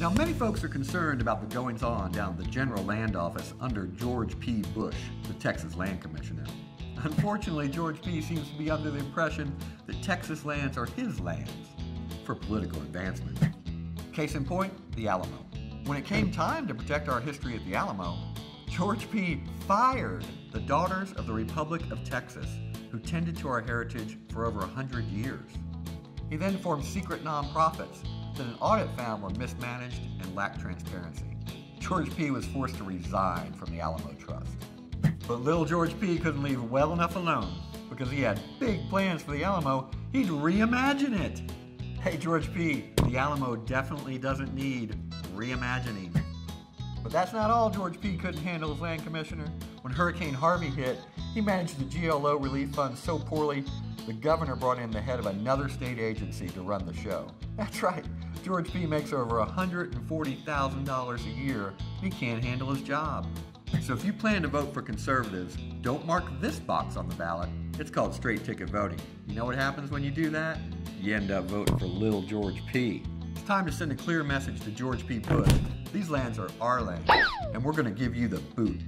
Now, many folks are concerned about the goings on down the General Land Office under George P. Bush, the Texas Land Commissioner. Unfortunately, George P. seems to be under the impression that Texas lands are his lands for political advancement. Case in point, the Alamo. When it came time to protect our history at the Alamo, George P. fired the Daughters of the Republic of Texas, who tended to our heritage for over 100 years. He then formed secret nonprofits that an audit found were mismanaged and lacked transparency. George P. was forced to resign from the Alamo Trust. But little George P. couldn't leave well enough alone because he had big plans for the Alamo. He'd reimagine it. Hey, George P., the Alamo definitely doesn't need reimagining. But that's not all George P. couldn't handle as land commissioner. When Hurricane Harvey hit, he managed the GLO relief fund so poorly, the governor brought in the head of another state agency to run the show. That's right, George P. makes over $140,000 a year. He can't handle his job. So if you plan to vote for conservatives, don't mark this box on the ballot. It's called straight ticket voting. You know what happens when you do that? You end up voting for little George P. It's time to send a clear message to George P. Bush. These lands are our lands, and we're going to give you the boot.